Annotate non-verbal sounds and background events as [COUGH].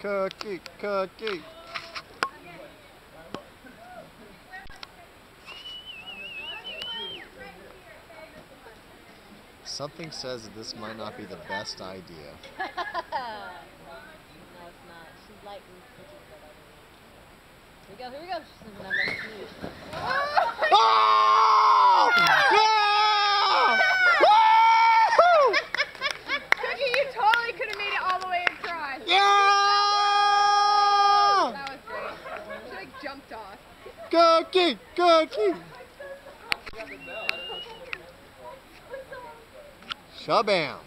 Cookie, cookie. Something says that this might not be the best idea. [LAUGHS] no, it's not. She's lighting cookies, but I don't know. Here we go, here we go. She's living on my smooth. Oh! [LAUGHS] Jumped off. Cookie, cookie. Shabam.